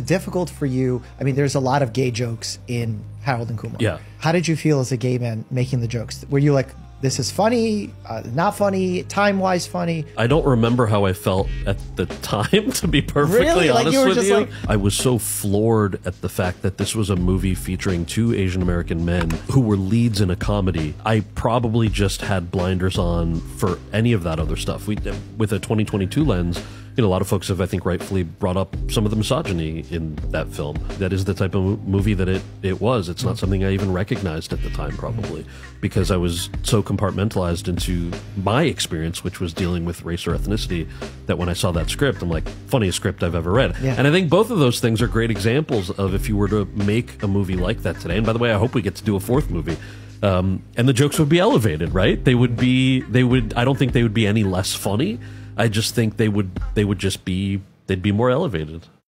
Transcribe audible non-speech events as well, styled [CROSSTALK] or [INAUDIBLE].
difficult for you? I mean, there's a lot of gay jokes in Harold and Kumar. Yeah. How did you feel as a gay man making the jokes? Were you like, this is funny, uh, not funny, time wise funny? I don't remember how I felt at the time, [LAUGHS] to be perfectly Really? Like, honest you with you. like- I was so floored at the fact that this was a movie featuring two Asian American men who were leads in a comedy. I probably just had blinders on for any of that other stuff. We, with a 2022 lens, you know, a lot of folks have, I think, rightfully brought up some of the misogyny in that film. That is the type of movie that it, it was. It's not something I even recognized at the time, probably, because I was so compartmentalized into my experience, which was dealing with race or ethnicity, that when I saw that script, I'm like, funniest script I've ever read. Yeah. And I think both of those things are great examples of if you were to make a movie like that today. And by the way, I hope we get to do a fourth movie. Um, and the jokes would be elevated, right? They would be, they would, I don't think they would be any less funny. I just think they would, they would just be, they'd be more elevated.